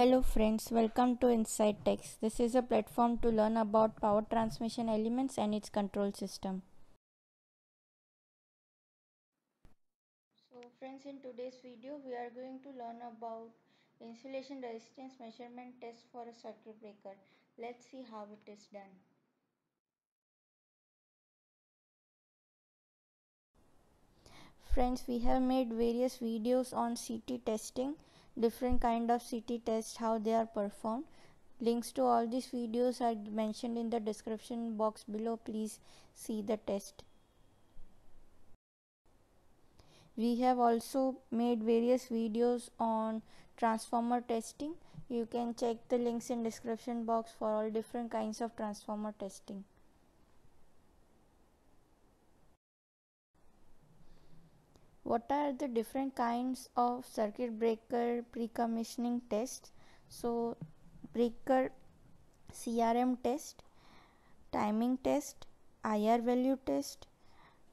Hello friends, welcome to Insight Tecs. This is a platform to learn about power transmission elements and its control system. So friends, in today's video we are going to learn about insulation resistance measurement test for a circuit breaker. Let's see how it is done. Friends, we have made various videos on CT testing different kind of CT tests how they are performed. Links to all these videos are mentioned in the description box below. Please see the test. We have also made various videos on transformer testing. You can check the links in description box for all different kinds of transformer testing what are the different kinds of circuit breaker pre-commissioning tests so breaker crm test timing test ir value test.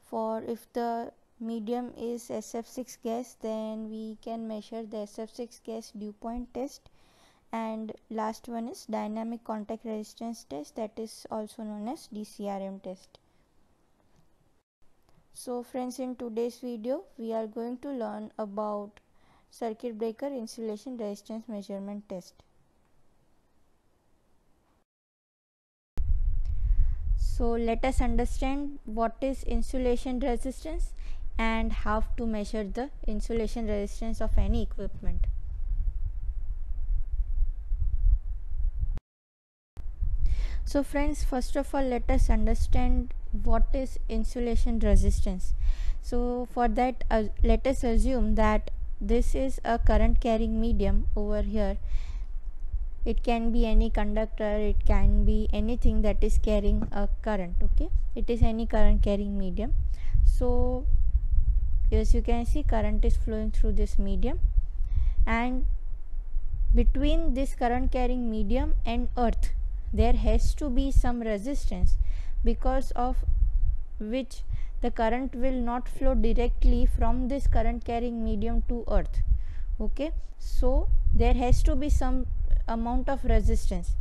For if the medium is sf6 gas then we can measure the sf6 gas dew point test. And last one is dynamic contact resistance test that is also known as dcrm test so friends in today's video we are going to learn about circuit breaker insulation resistance measurement test. So let us understand what is insulation resistance and how to measure the insulation resistance of any equipment. So friends first of all let us understand what is insulation resistance. So for that uh, let us assume that this is a current carrying medium over here. It can be any conductor it can be anything that is carrying a current okay? It is any current carrying medium. So as you can see current is flowing through this medium. And between this current carrying medium and earth there has to be some resistance because of which the current will not flow directly from this current carrying medium to earth. Okay? So there has to be some amount of resistance.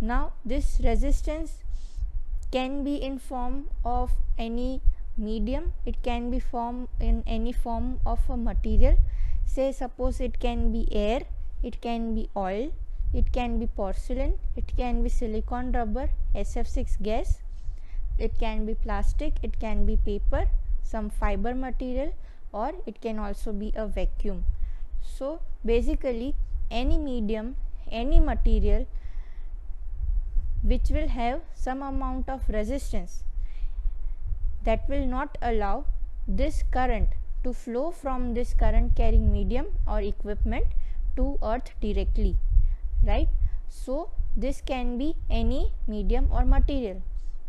Now this resistance can be in form of any medium. It can be form in any form of a material. Say suppose it can be air it can be oil it can be porcelain it can be silicone rubber sf6 gas it can be plastic it can be paper some fiber material or it can also be a vacuum. So basically any medium any material which will have some amount of resistance that will not allow this current to flow from this current carrying medium or equipment to earth directly right? So this can be any medium or material.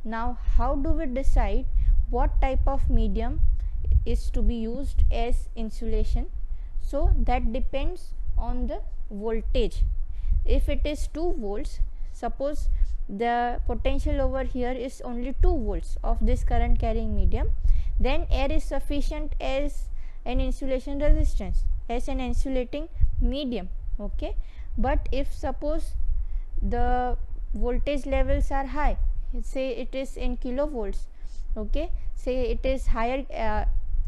Now how do we decide what type of medium is to be used as insulation? So that depends on the voltage. If it is 2 volts suppose the potential over here is only 2 volts of this current carrying medium then air is sufficient as an insulation resistance as an insulating medium okay but if suppose the voltage levels are high say it is in kilovolts okay say it is higher uh,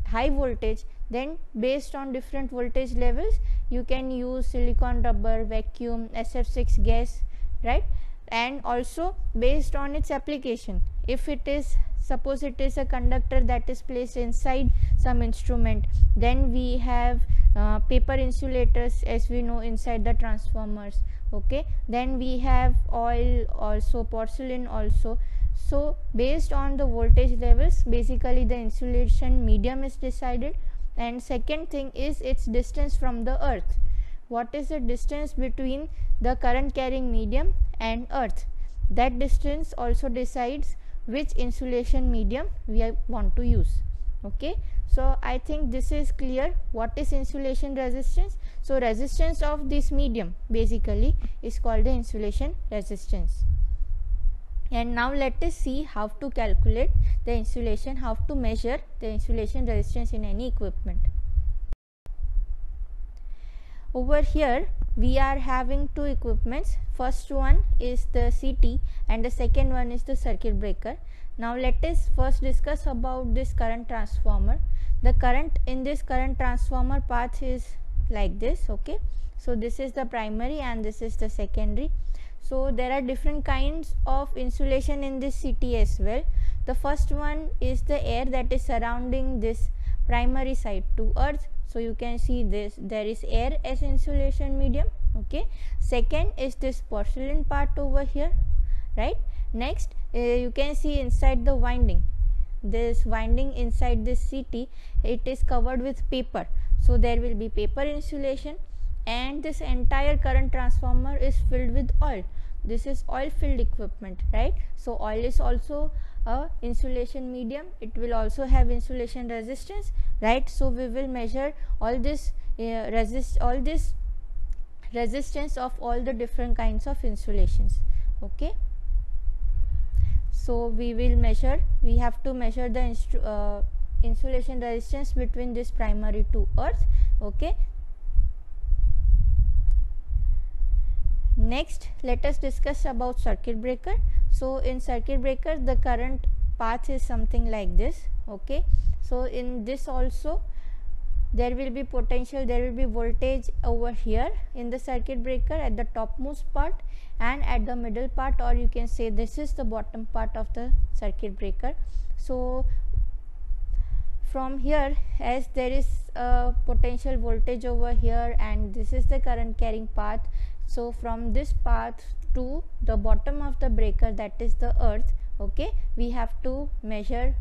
high voltage then based on different voltage levels you can use silicone rubber vacuum sf6 gas right? And also based on its application if it is suppose it is a conductor that is placed inside some instrument then we have uh, paper insulators as we know inside the transformers okay? Then we have oil also porcelain also. So based on the voltage levels basically the insulation medium is decided. And second thing is its distance from the earth. What is the distance between the current carrying medium and earth? That distance also decides which insulation medium we want to use okay so i think this is clear. What is insulation resistance? So resistance of this medium basically is called the insulation resistance. And now let us see how to calculate the insulation how to measure the insulation resistance in any equipment. Over here we are having two equipments. First one is the CT and the second one is the circuit breaker now let us first discuss about this current transformer. The current in this current transformer path is like this okay? So this is the primary and this is the secondary. So there are different kinds of insulation in this CT as well. The first one is the air that is surrounding this primary side to earth. So you can see this there is air as insulation medium okay? Second is this porcelain part over here right? Next uh, you can see inside the winding. This winding inside this CT it is covered with paper. So there will be paper insulation and this entire current transformer is filled with oil. This is oil filled equipment right? So oil is also a insulation medium. It will also have insulation resistance right? So we will measure all this uh, resist all this resistance of all the different kinds of insulations okay so we will measure we have to measure the uh, insulation resistance between this primary to earth okay? Next let us discuss about circuit breaker. So in circuit breaker the current path is something like this okay? So in this also there will be potential there will be voltage over here in the circuit breaker at the topmost part and at the middle part or you can say this is the bottom part of the circuit breaker. So from here as there is a potential voltage over here and this is the current carrying path so from this path to the bottom of the breaker that is the earth okay we have to measure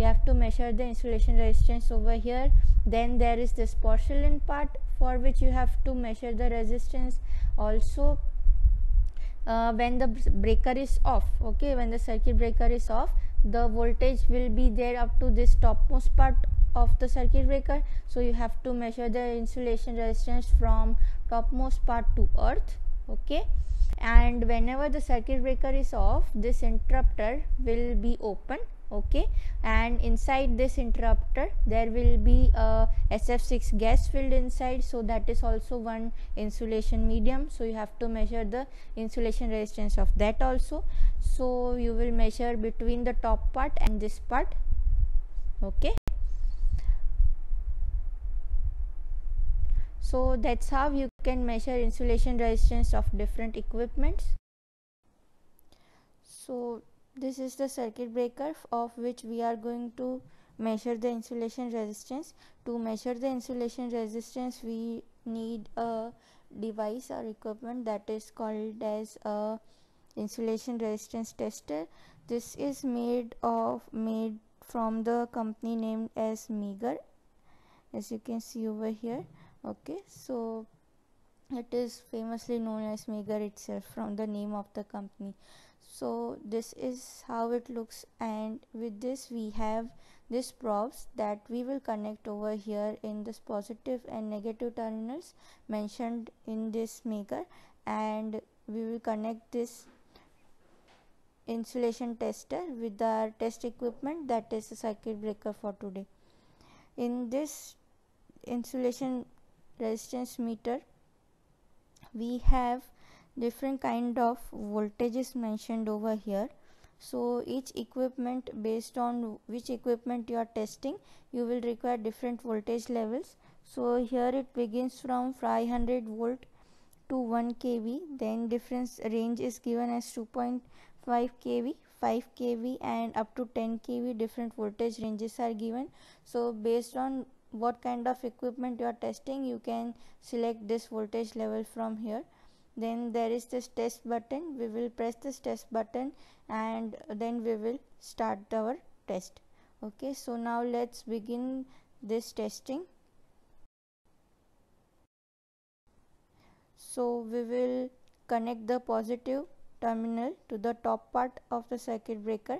we have to measure the insulation resistance over here. Then there is this porcelain part for which you have to measure the resistance also uh, when the breaker is off okay? When the circuit breaker is off the voltage will be there up to this topmost part of the circuit breaker. So you have to measure the insulation resistance from topmost part to earth okay? And whenever the circuit breaker is off this interrupter will be open okay. And inside this interrupter there will be a SF6 gas filled inside. So that is also one insulation medium. So you have to measure the insulation resistance of that also. So you will measure between the top part and this part. Okay. So that's how you can measure insulation resistance of different equipments. So this is the circuit breaker of which we are going to measure the insulation resistance. To measure the insulation resistance we need a device or equipment that is called as a insulation resistance tester. This is made of made from the company named as Megger as you can see over here. Okay so it is famously known as Megger itself from the name of the company so this is how it looks and with this we have this props that we will connect over here in this positive and negative terminals mentioned in this megger and we will connect this insulation tester with our test equipment that is a circuit breaker for today. In this insulation resistance meter we have different kind of voltages mentioned over here. So each equipment based on which equipment you are testing you will require different voltage levels. So here it begins from 500 volt to 1 kV then difference range is given as 2.5 kV 5 kV and up to 10 kV different voltage ranges are given. So based on what kind of equipment you are testing you can select this voltage level from here then there is this test button. We will press this test button and then we will start our test. Okay so now let's begin this testing. So we will connect the positive terminal to the top part of the circuit breaker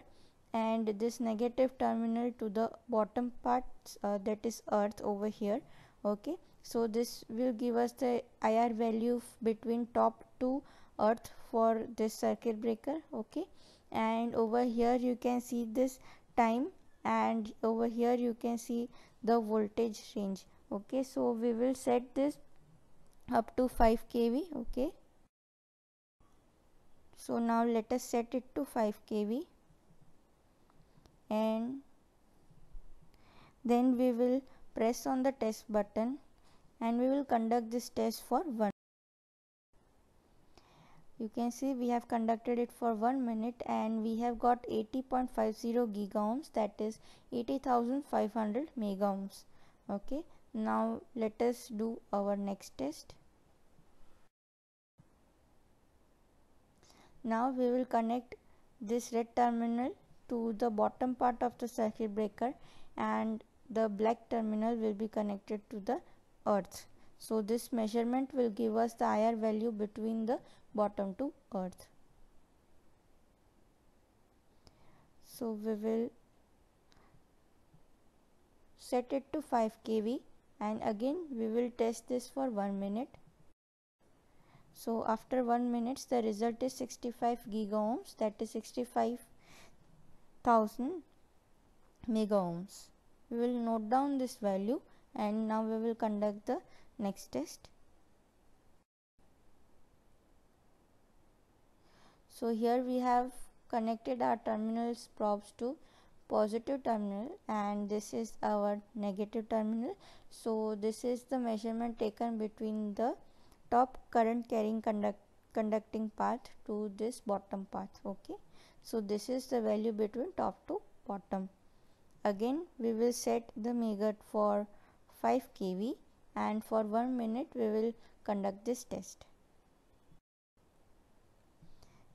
and this negative terminal to the bottom part uh, that is earth over here okay? So this will give us the IR value between top to earth for this circuit breaker. Okay? And over here you can see this time and over here you can see the voltage range. Okay? So we will set this up to 5 kV. Okay? So now let us set it to 5 kV. And then we will press on the test button and we will conduct this test for 1 you can see we have conducted it for 1 minute and we have got 80.50 giga ohms that is 80500 mega ohms okay now let us do our next test. Now we will connect this red terminal to the bottom part of the circuit breaker and the black terminal will be connected to the earth. So this measurement will give us the IR value between the bottom to earth. So we will set it to 5 kV and again we will test this for 1 minute. So after 1 minutes the result is 65 giga ohms that is 65,000 mega ohms we will note down this value and now we will conduct the next test. So here we have connected our terminals probes to positive terminal and this is our negative terminal. So this is the measurement taken between the top current carrying conduct conducting path to this bottom path okay? So this is the value between top to bottom again we will set the megawatts for 5 kV and for 1 minute we will conduct this test.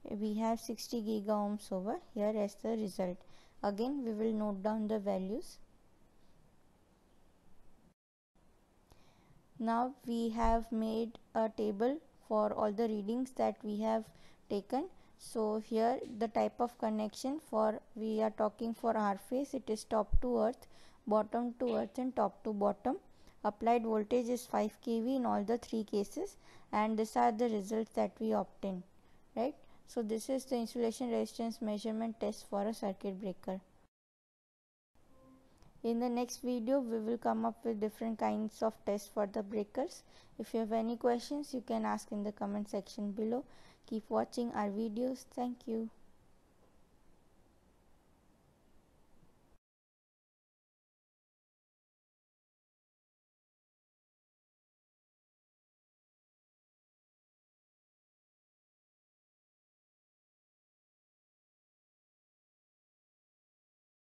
We have 60 giga ohms over here as the result. Again we will note down the values. Now we have made a table for all the readings that we have taken. So here the type of connection for we are talking for our phase it is top to earth, bottom to earth and top to bottom. Applied voltage is 5 kV in all the three cases and these are the results that we obtain right? So this is the insulation resistance measurement test for a circuit breaker in the next video we will come up with different kinds of tests for the breakers. If you have any questions you can ask in the comment section below. Keep watching our videos. Thank you